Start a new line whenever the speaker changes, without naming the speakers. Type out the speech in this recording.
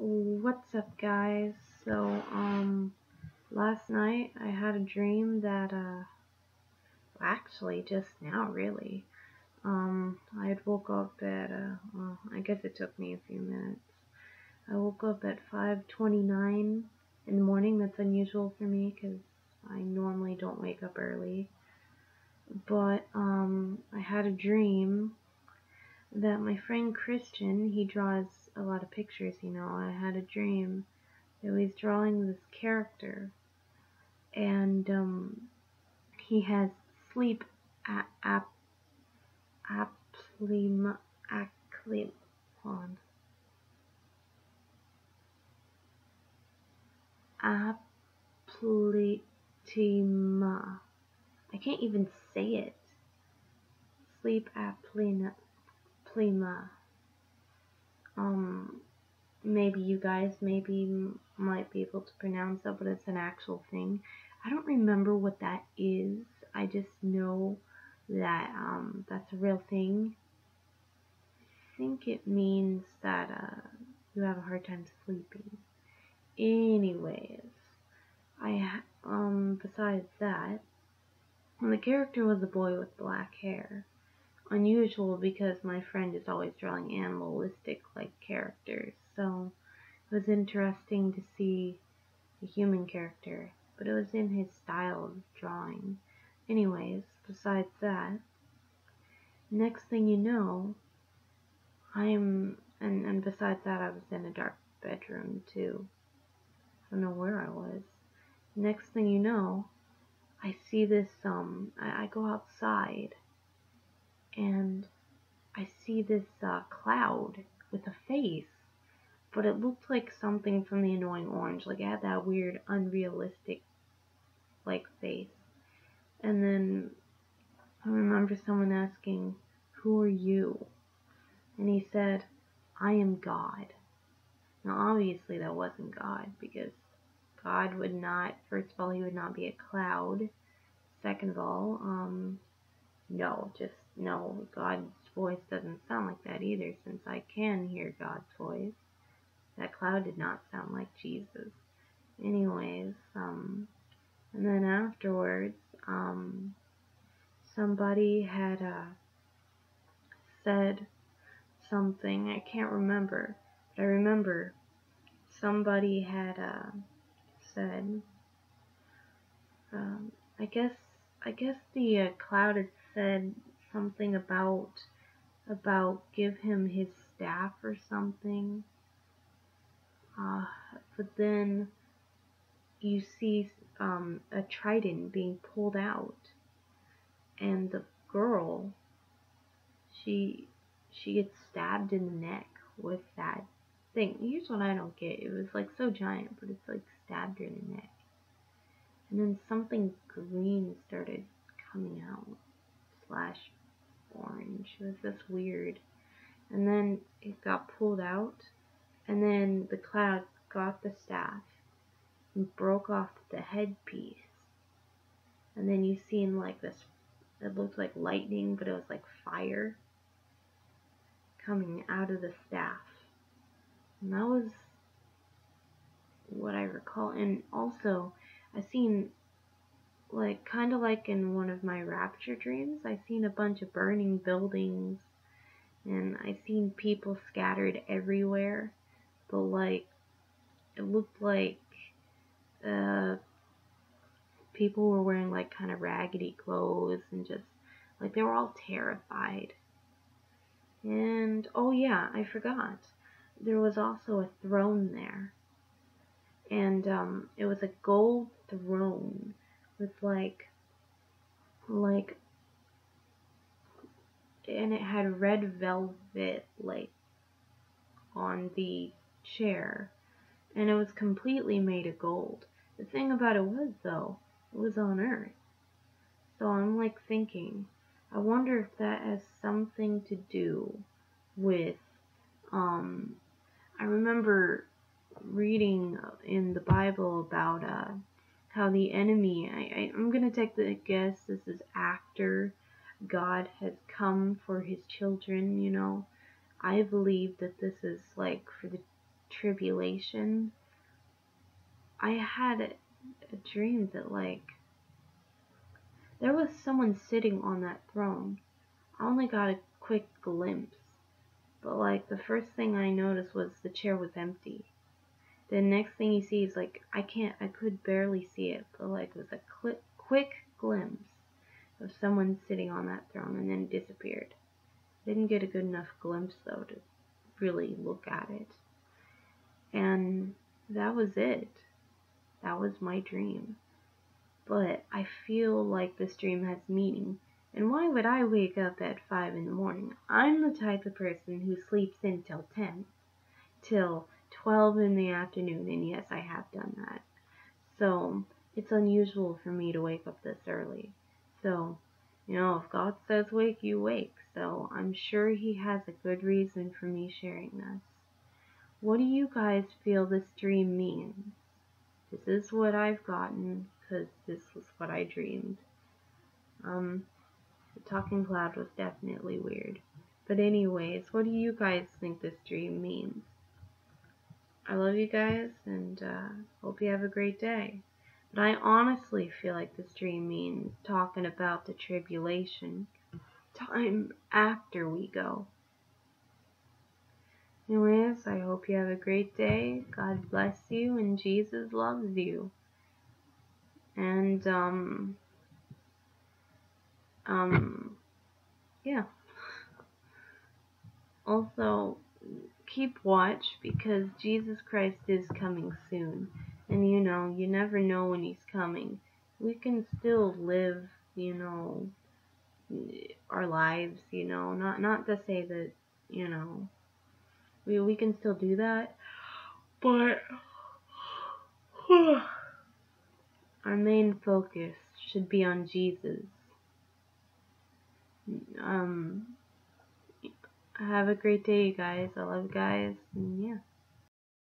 What's up guys? So, um, last night I had a dream that, uh, actually just now really, um, I had woke up at, uh, well, I guess it took me a few minutes. I woke up at 5.29 in the morning, that's unusual for me because I normally don't wake up early. But, um, I had a dream that my friend Christian, he draws a lot of pictures, you know. I had a dream that he's drawing this character, and um, he has sleep ap aplitima. I can't even say it. Sleep apnea Plima. Um, maybe you guys maybe might be able to pronounce that, but it's an actual thing. I don't remember what that is. I just know that um, that's a real thing. I think it means that uh, you have a hard time sleeping. Anyways, I um besides that, the character was a boy with black hair unusual because my friend is always drawing animalistic like characters. So it was interesting to see a human character, but it was in his style of drawing. Anyways, besides that, next thing you know, I'm and and besides that I was in a dark bedroom too. I don't know where I was. Next thing you know, I see this um I, I go outside and I see this uh, cloud with a face, but it looked like something from the annoying orange. Like it had that weird, unrealistic, like face. And then I remember someone asking, "Who are you?" And he said, "I am God." Now, obviously, that wasn't God because God would not. First of all, he would not be a cloud. Second of all, um, no, just no, God's voice doesn't sound like that either, since I can hear God's voice. That cloud did not sound like Jesus. Anyways, um, and then afterwards, um, somebody had, uh, said something, I can't remember, but I remember somebody had, uh, said, um, I guess, I guess the uh, cloud had said something about about give him his staff or something. Uh, but then you see um, a trident being pulled out, and the girl, she she gets stabbed in the neck with that thing. Here's what I don't get: it was like so giant, but it's like stabbed her in the neck, and then something green started coming out slash It was just weird. And then it got pulled out, and then the cloud got the staff and broke off the headpiece. And then you seen like this, it looked like lightning, but it was like fire coming out of the staff. And that was what I recall. And also, I seen like kind of like in one of my rapture dreams i seen a bunch of burning buildings and i seen people scattered everywhere but like it looked like uh people were wearing like kind of raggedy clothes and just like they were all terrified. And oh yeah i forgot. There was also a throne there. And um it was a gold throne with like like and it had red velvet like on the chair and it was completely made of gold. The thing about it was though, it was on earth. So I'm like thinking, I wonder if that has something to do with um I remember reading in the Bible about uh how the enemy, I, I, I'm going to take the guess this is after God has come for his children, you know. I believe that this is like for the tribulation, I had a, a dream that like there was someone sitting on that throne. I only got a quick glimpse, but like the first thing I noticed was the chair was empty. The next thing you see is like I can't, I could barely see it, but like it was a quick, quick glimpse of someone sitting on that throne and then disappeared. Didn't get a good enough glimpse though to really look at it. And that was it. That was my dream. But I feel like this dream has meaning. And why would I wake up at 5 in the morning? I'm the type of person who sleeps in till 10, till 12 in the afternoon, and yes, I have done that. So, it's unusual for me to wake up this early. So, you know, if God says wake, you wake. So, I'm sure He has a good reason for me sharing this. What do you guys feel this dream means? This is what I've gotten because this was what I dreamed. Um, the talking cloud was definitely weird. But anyways, what do you guys think this dream means? I love you guys and uh, hope you have a great day. But I honestly feel like this dream means talking about the tribulation time after we go. Anyways, I hope you have a great day. God bless you and Jesus loves you. And um um yeah. Also keep watch because Jesus Christ is coming soon. And you know, you never know when he's coming. We can still live, you know, our lives, you know, not not to say that, you know, we we can still do that, but our main focus should be on Jesus. Um have a great day, you guys. I love you guys. And yeah.